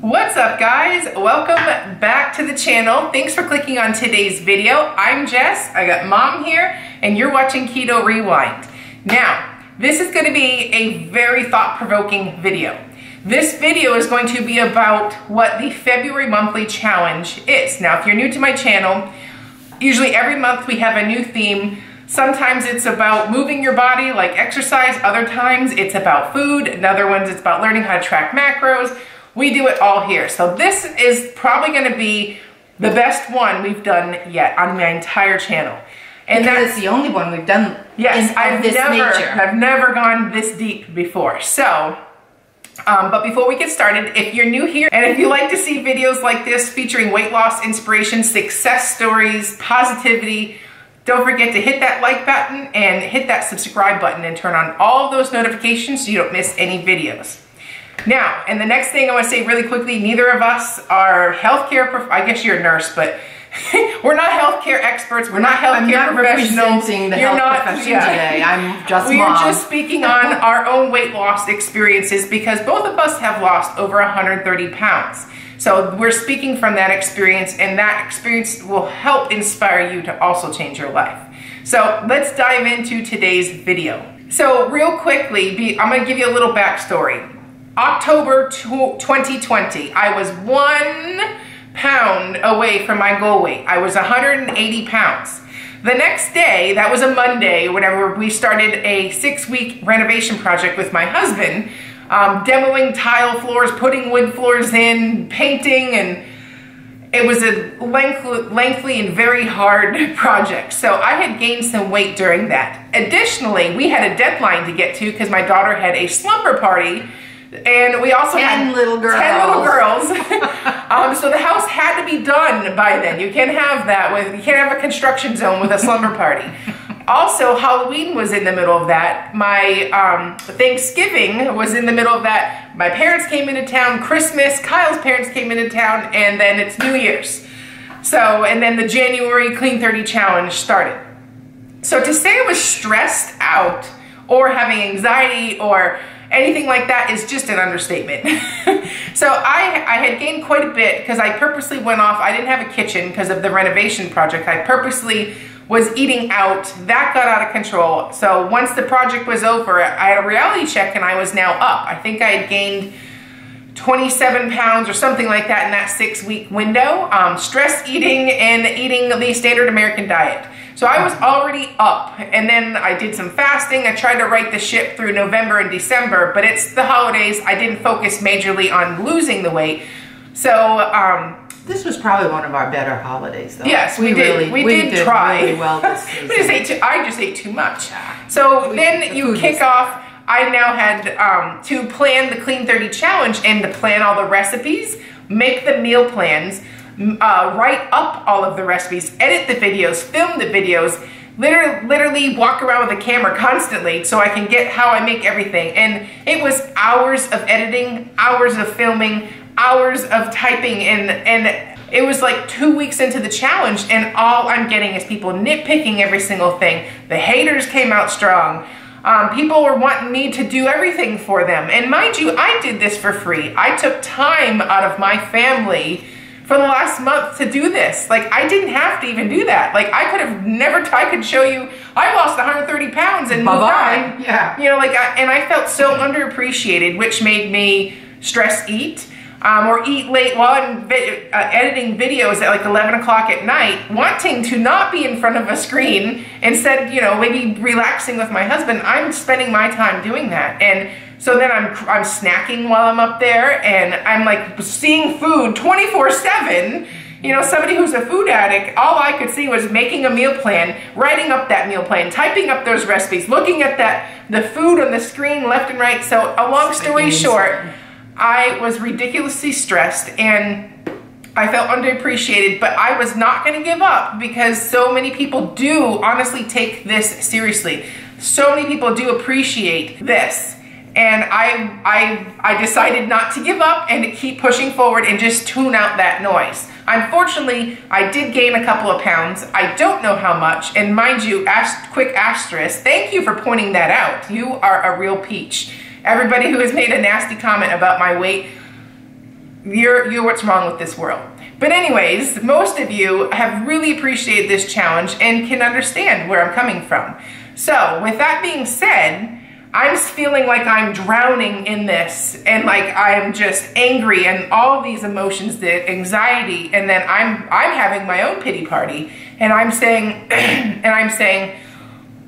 What's up guys? Welcome back to the channel. Thanks for clicking on today's video. I'm Jess, I got mom here, and you're watching Keto Rewind. Now, this is gonna be a very thought-provoking video. This video is going to be about what the February monthly challenge is. Now, if you're new to my channel, usually every month we have a new theme Sometimes it's about moving your body, like exercise. Other times it's about food. And other ones it's about learning how to track macros. We do it all here. So this is probably gonna be the best one we've done yet on my entire channel. And that's the only one we've done yes, in, I've never, nature. I've never gone this deep before. So, um, but before we get started, if you're new here and if you like to see videos like this featuring weight loss inspiration, success stories, positivity, don't forget to hit that like button and hit that subscribe button and turn on all of those notifications so you don't miss any videos. Now, and the next thing I want to say really quickly, neither of us are healthcare, I guess you're a nurse, but we're not healthcare experts. We're not healthcare I'm not professionals. the You're health not, profession yeah. today. I'm just We're mom. just speaking on our own weight loss experiences because both of us have lost over 130 pounds. So we're speaking from that experience and that experience will help inspire you to also change your life. So let's dive into today's video. So real quickly, I'm gonna give you a little backstory. October 2020, I was one pound away from my goal weight. I was 180 pounds. The next day, that was a Monday, whenever we started a six week renovation project with my husband, um, demoing tile floors, putting wood floors in, painting, and it was a lengthy, lengthy and very hard project. So I had gained some weight during that. Additionally, we had a deadline to get to because my daughter had a slumber party and we also ten had little girls. Ten little girls. um, so the house had to be done by then. You can't have that with you can't have a construction zone with a slumber party. Also, Halloween was in the middle of that. My um, Thanksgiving was in the middle of that. My parents came into town. Christmas, Kyle's parents came into town, and then it's New Year's. So, and then the January Clean 30 challenge started. So to say I was stressed out or having anxiety or anything like that is just an understatement. so I, I had gained quite a bit because I purposely went off. I didn't have a kitchen because of the renovation project. I purposely was eating out. That got out of control. So once the project was over, I had a reality check and I was now up. I think I had gained 27 pounds or something like that in that six week window. Um, stress eating and eating the standard American diet. So I was already up and then I did some fasting. I tried to right the ship through November and December, but it's the holidays. I didn't focus majorly on losing the weight. So, um, this was probably one of our better holidays, though. Yes, we, we did. Really, we, we, did, did try. Really well this season. we just ate too, I just ate too much. So we, then the you kick off. I now had um, to plan the Clean 30 challenge and to plan all the recipes, make the meal plans, uh, write up all of the recipes, edit the videos, film the videos, literally, literally walk around with a camera constantly so I can get how I make everything. And it was hours of editing, hours of filming, hours of typing, and, and it was like two weeks into the challenge and all I'm getting is people nitpicking every single thing. The haters came out strong. Um, people were wanting me to do everything for them. And mind you, I did this for free. I took time out of my family for the last month to do this. Like I didn't have to even do that. Like I could have never, I could show you, I lost 130 pounds and moved on. Yeah. You know, like, I, and I felt so underappreciated, which made me stress eat. Um, or eat late while I'm vi uh, editing videos at like 11 o'clock at night, wanting to not be in front of a screen, instead, you know, maybe relaxing with my husband, I'm spending my time doing that. And so then I'm, I'm snacking while I'm up there and I'm like seeing food 24 seven. You know, somebody who's a food addict, all I could see was making a meal plan, writing up that meal plan, typing up those recipes, looking at that, the food on the screen left and right. So a long story short, I was ridiculously stressed and I felt underappreciated, but I was not gonna give up because so many people do honestly take this seriously. So many people do appreciate this and I, I, I decided not to give up and to keep pushing forward and just tune out that noise. Unfortunately, I did gain a couple of pounds. I don't know how much, and mind you, quick asterisk, thank you for pointing that out. You are a real peach. Everybody who has made a nasty comment about my weight, you're you're what's wrong with this world. But anyways, most of you have really appreciated this challenge and can understand where I'm coming from. So, with that being said, I'm feeling like I'm drowning in this and like I'm just angry and all these emotions, the anxiety, and then I'm I'm having my own pity party and I'm saying and I'm saying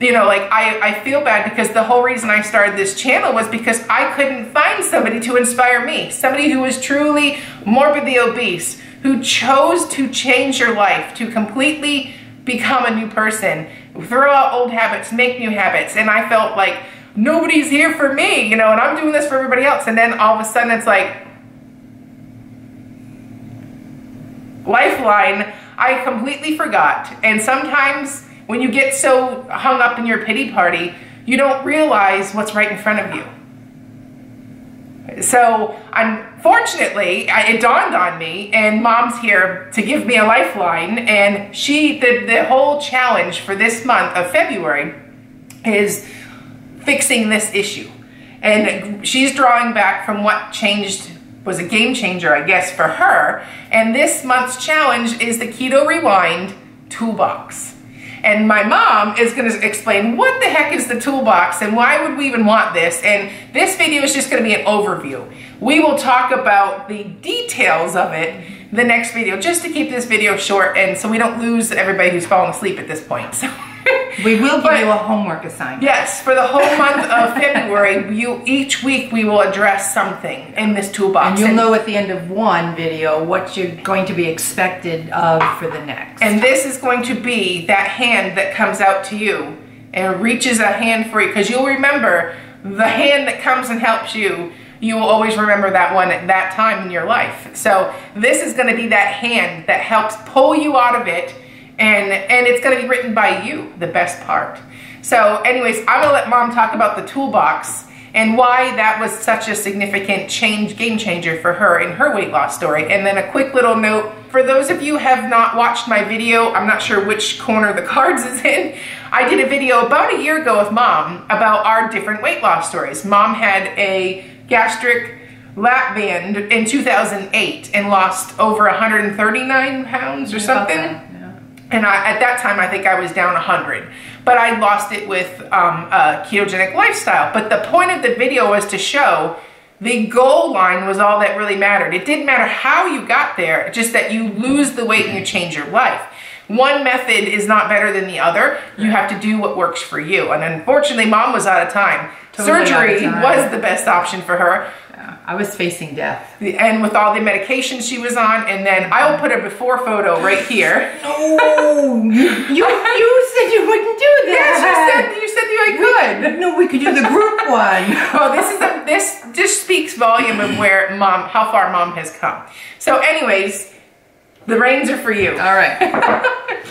you know, like I, I feel bad because the whole reason I started this channel was because I couldn't find somebody to inspire me. Somebody who was truly morbidly obese, who chose to change your life, to completely become a new person, throw out old habits, make new habits. And I felt like nobody's here for me, you know, and I'm doing this for everybody else. And then all of a sudden it's like, lifeline, I completely forgot. And sometimes when you get so hung up in your pity party, you don't realize what's right in front of you. So, unfortunately, it dawned on me, and mom's here to give me a lifeline. And she, the, the whole challenge for this month of February is fixing this issue. And she's drawing back from what changed was a game changer, I guess, for her. And this month's challenge is the Keto Rewind Toolbox. And my mom is going to explain what the heck is the toolbox and why would we even want this. And this video is just going to be an overview. We will talk about the details of it the next video just to keep this video short and so we don't lose everybody who's falling asleep at this point. So we will give but, you a homework assignment. Yes, for the whole month of February, you each week we will address something in this toolbox. And you'll and, know at the end of one video what you're going to be expected of for the next. And this is going to be that hand that comes out to you and reaches a hand for you because you'll remember the hand that comes and helps you you will always remember that one at that time in your life. So this is going to be that hand that helps pull you out of it and and it's going to be written by you, the best part. So anyways, I'm going to let mom talk about the toolbox and why that was such a significant change, game changer for her in her weight loss story. And then a quick little note, for those of you have not watched my video, I'm not sure which corner the cards is in, I did a video about a year ago with mom about our different weight loss stories. Mom had a gastric lap band in 2008 and lost over 139 pounds or something. And I, at that time, I think I was down 100. But I lost it with um, a ketogenic lifestyle. But the point of the video was to show the goal line was all that really mattered. It didn't matter how you got there, just that you lose the weight and you change your life. One method is not better than the other. You have to do what works for you. And unfortunately, mom was out of time. Totally Surgery time. was the best option for her. I was facing death. And with all the medication she was on, and then I'll put a before photo right here. No, you, you, you said you wouldn't do that. Yes, you said you said you I could. no, we could do the group one. oh, this is a this just speaks volume of where mom, how far mom has come. So, anyways, the reins are for you. All right.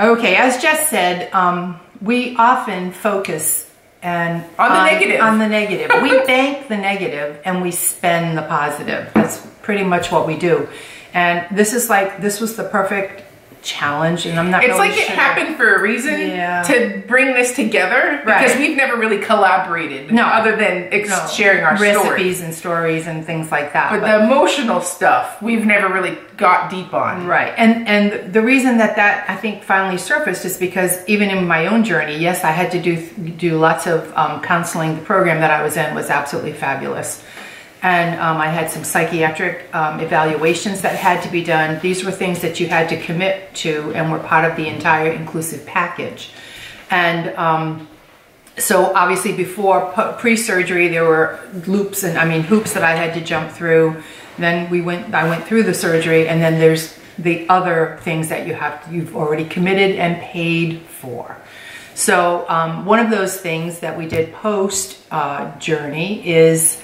okay, as Jess said, um, we often focus and on the negative. On the negative. we bank the negative and we spend the positive. That's pretty much what we do. And this is like, this was the perfect challenge and I'm not It's really like sure. it happened for a reason yeah. to bring this together because right. we've never really collaborated no. other than no. sharing our recipes stories. and stories and things like that. But, but, the emotional stuff we've never really got deep on. Right. And and the reason that that I think finally surfaced is because even in my own journey, yes, I had to do do lots of um, counseling. The program that I was in was absolutely fabulous and um, I had some psychiatric um, evaluations that had to be done. These were things that you had to commit to and were part of the entire inclusive package. And um, so obviously before pre-surgery, there were loops and I mean hoops that I had to jump through. Then we went, I went through the surgery and then there's the other things that you have, you've already committed and paid for. So um, one of those things that we did post uh, journey is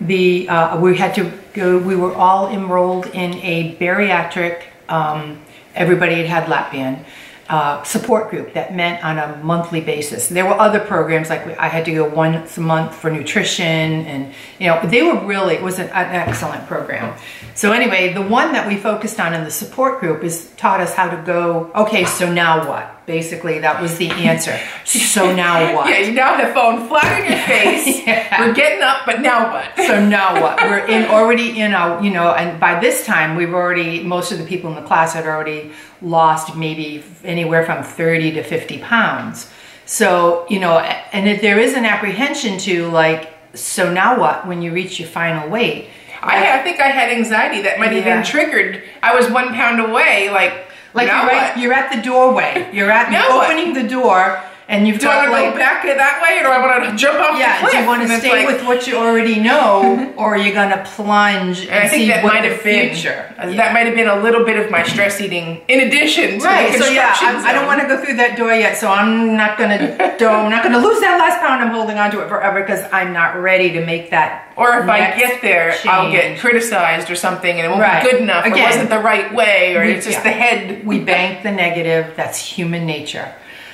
the uh, we had to go. We were all enrolled in a bariatric. Um, everybody had had band. Uh, support group that met on a monthly basis. There were other programs like I had to go once a month for nutrition and you know they were really it was an, an, excellent program. So anyway, the one that we focused on in the support group is taught us how to go. Okay, so now what? Basically, that was the answer. So now what? Yeah, you now have phone flat in your face. Yeah. We're getting up, but now what? So now what? We're in already in a you know, and by this time we've already most of the people in the class had already lost maybe anywhere from thirty to fifty pounds. So you know, and if there is an apprehension to like, so now what? When you reach your final weight, I, I think I had anxiety that might have Yeah. been triggered. I was one pound away, like like you're, right, you're at the doorway, you're at what? opening the door, and you've do I got want to like go back it that way, or do I want to jump off Yeah, the cliff? do you want to stay like- with what you already know, or are you going to plunge and, And I think see that what might the have been future? Uh, that might have been a little bit of my stress eating, in addition to Right. So yeah, I, I don't want to go through that door yet. So I'm not gonna do. I'm not gonna lose that last pound. I'm holding on to it forever because I'm not ready to make that. Or if I get there, I'll get criticized or something, and it won't Right. be good enough. Again, it wasn't the right way, or we- it's just yeah. the head. we bank the negative. That's human nature,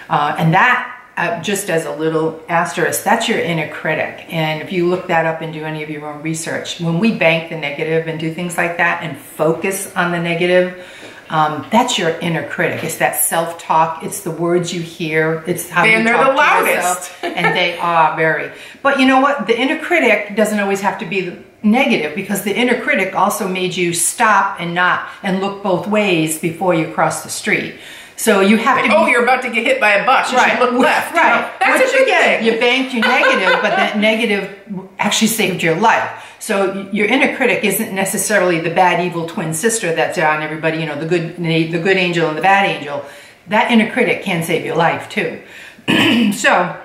uh, and that. Uh, just as a little asterisk, that's your inner critic. And if you look that up and do any of your own research, when we bank the negative and do things like that and focus on the negative, um, that's your inner critic. It's that self talk, it's the words you hear, it's how you And they're talk the to loudest. yourself. and they are very. But you know what? The inner critic doesn't always have to be negative because the inner critic also made you stop and not and look both ways before you cross the street. So you have to. Oh, you're about to get hit by a bus. You should look left. you Right. know. That's what a again, thing. you banked your negative, but that negative actually saved your life. So your inner critic isn't necessarily the bad, evil twin sister that's on everybody. You know, the good, the good angel and the bad angel. That inner critic can save your life too. so,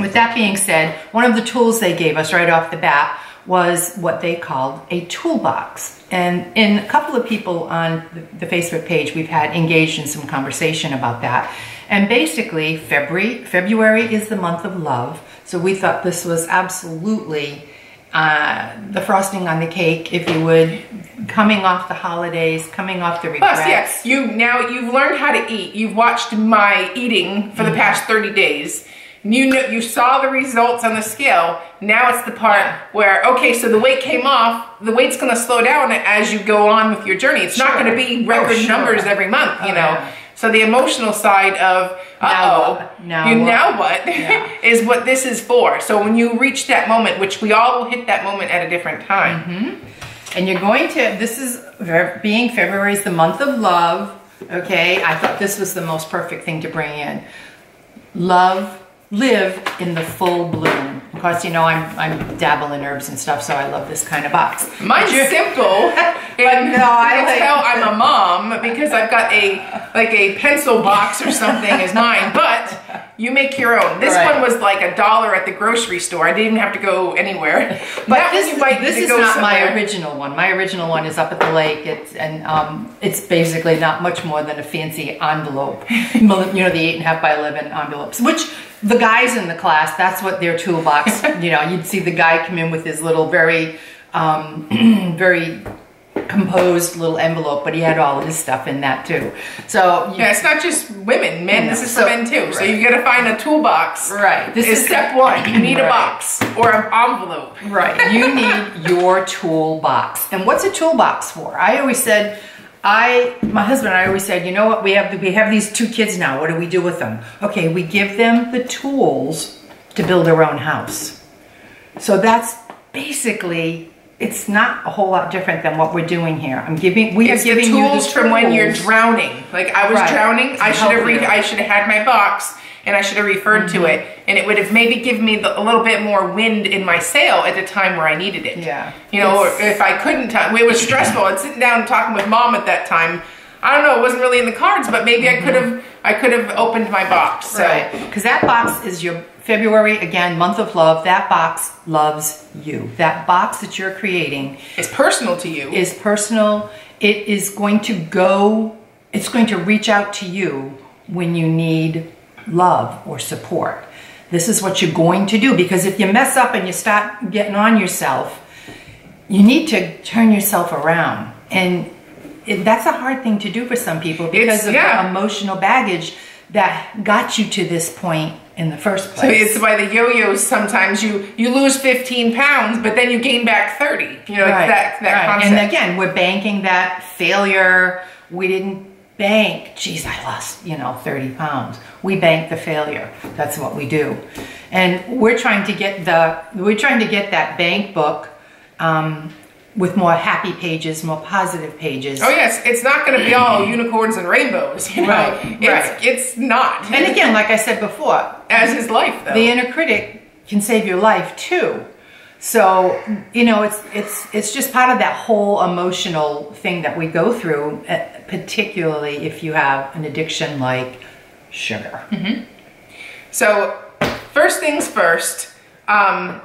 with that being said, one of the tools they gave us right off the bat was what they called a toolbox. And in a couple of people on the the Facebook page, we've had engaged in some conversation about that. And basically, February February is the month of love, so we thought this was absolutely uh, the frosting on the cake, if you would, coming off the holidays, coming off the regrets. Plus, yes, you now you've learned how to eat. You've watched my eating for the past thirty days. You know, you saw the results on the scale. Now it's the part Yeah. where okay, so the weight came off. The weight's going to slow down as you go on with your journey. It's not going to be record Oh, sure. numbers every month, you Oh, know. yeah. So the emotional side of Now uh-oh, what? Now you what? now what Yeah. is what this is for. So when you reach that moment, which we all will hit that moment at a different time. Mm-hmm. And you're going to, this is being February is the month of love. Okay. I thought this was the most perfect thing to bring in. Love, live in the full bloom. Of course, you know, I'm, I'm dabble in herbs and stuff, so I love this kind of box. Mine's simple, and no, I like- tell I'm a mom because I've got a like a pencil box or something is mine. But you make your own. This Right. one was like a dollar at the grocery store. I didn't even have to go anywhere. But That this, this is not my original one. My original one is up at the lake. It's and um, it's basically not much more than a fancy envelope. you know, the eight and a half by eleven envelopes, which the guys in the class, that's what their toolbox. you know, you'd see the guy come in with his little very, um, very composed little envelope, but he had all of his stuff in that too. So Yeah, it's not just women, men. This is for So- men too. So you got to find a toolbox. Right. This is is- step one. You need a box or an envelope. Right. You need your toolbox. And what's a toolbox for? I always said, I, my husband, and I always said, you know what? We have we have these two kids now. What do we do with them? Okay, we give them the tools to build their own house. So that's basically. It's not a whole lot different than what we're doing here. I'm giving. We It's are giving the you tools from when you're drowning. Like I was Right. drowning, I should have I should have had my box and I should have referred Mm-hmm. to it, and it would have maybe given me the, a little bit more wind in my sail at the time where I needed it. Yeah. you know, or if I couldn't, it was stressful. And sitting down and talking with mom at that time. I don't know. It wasn't really in the cards, but maybe I could have. I could have opened my box. So. Right. Because that box is your February, again, month of love. That box loves you. That box that you're creating It's personal to you. is personal. It is going to go, it's going to reach out to you when you need love or support. This is what you're going to do because if you mess up and you start getting on yourself, you need to turn yourself around. And it, that's a hard thing to do for some people because It's- of yeah. the emotional baggage that got you to this point in the first place. So it's by the yo-yos. Sometimes you you lose 15 pounds, but then you gain back 30. You know, like that that right. concept. And again, we're banking that failure. We didn't bank, geez, I lost, you know, 30 pounds. We bank the failure. That's what we do. And we're trying to get the, we're trying to get that bank book um, with more happy pages, more positive pages. Oh yes, it's not going to be all unicorns and rainbows. You know? Right, It's, right. it's not. And again, like I said before, as is life though. the inner critic can save your life too. So you know, it's it's it's just part of that whole emotional thing that we go through, uh, particularly if you have an addiction like sugar. so first things first. Um,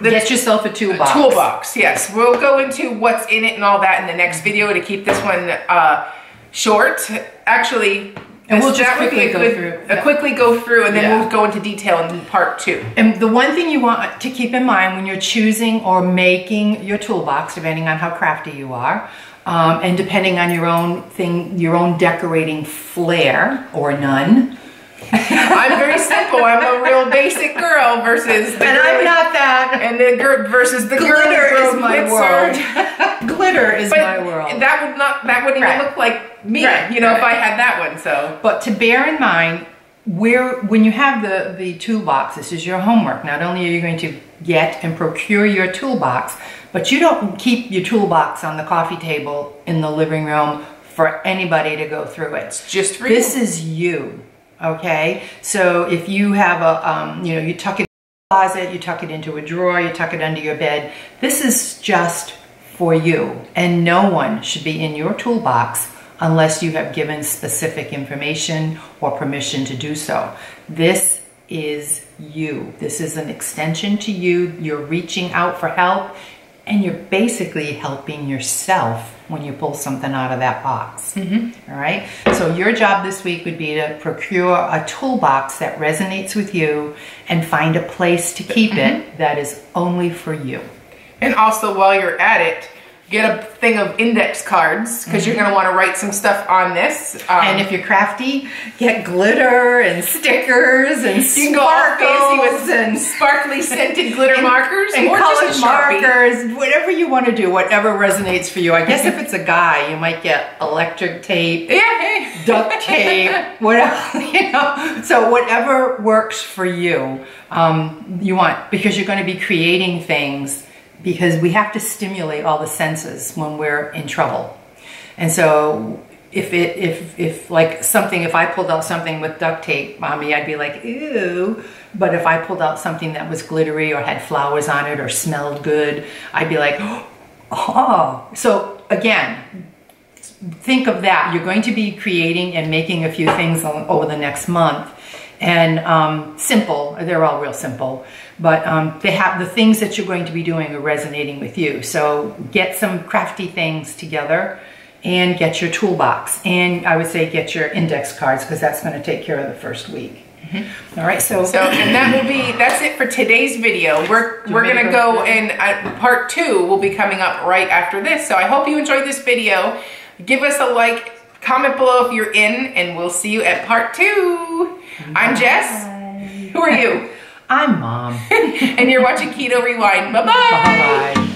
the Get yourself a toolbox. toolbox. Yes, we'll go into what's in it and all that in the next video to keep this one uh, short. Actually, And we'll just quickly go through. A quickly go through, and then Yeah. we'll go into detail in part two. And the one thing you want to keep in mind when you're choosing or making your toolbox, depending on how crafty you are, um, and depending on your own thing, your own decorating flair or none. I'm very simple. I'm a real basic girl versus And I'm not that. Girl versus the Glitter who is my world. Glitter is But my world. that would not that wouldn't even look like me, Right, you know, if I had that one. So But to bear in mind, where when you have the the toolbox, this is your homework. Not only are you going to get and procure your toolbox, but you don't keep your toolbox on the coffee table in the living room for anybody to go through it. It's just for This you. is you, okay? So if you have a, um, you know, you tuck it closet, you tuck it into a drawer, you tuck it under your bed. This is just for you, and no one should be in your toolbox unless you have given specific information or permission to do so. This is you. This is an extension to you. You're reaching out for help and you're basically helping yourself when you pull something out of that box. Mm-hmm. All right. So your job this week would be to procure a toolbox that resonates with you and find a place to keep mm-hmm. it that is only for you. And also, while you're at it, get a thing of index cards because you're going to want to write some stuff on this. Um, Mm-hmm. And if you're crafty, get glitter and stickers and you can go all fancy sparkles with and sparkly scented glitter markers and or colored just a Sharpie. markers, whatever you want to do, whatever resonates for you. I guess if it's a guy, you might get electric tape, Yeah, duct tape, whatever, you know. So whatever works for you, um, you want because you're going to be creating things because we have to stimulate all the senses when we're in trouble. And so if it if if like something if I pulled out something with duct tape me, I'd be like, ew. But if I pulled out something that was glittery or had flowers on it or smelled good, I'd be like, oh. So again, think of that. You're going to be creating and making a few things over the next month. And um, simple, they're all real simple, but um, they have the things that you're going to be doing are resonating with you. So get some crafty things together and get your toolbox. And I would say get your index cards because that's going to take care of the first week. All right, so, So, and that will be that's it for today's video. We're we're want me to gonna go go and uh, part two will be coming up right after this. So I hope you enjoyed this video. Give us a like, comment below if you're in, and we'll see you at part two. I'm Jess. Who are you? I'm mom. and you're watching Keto Rewind. Bye bye. Bye bye.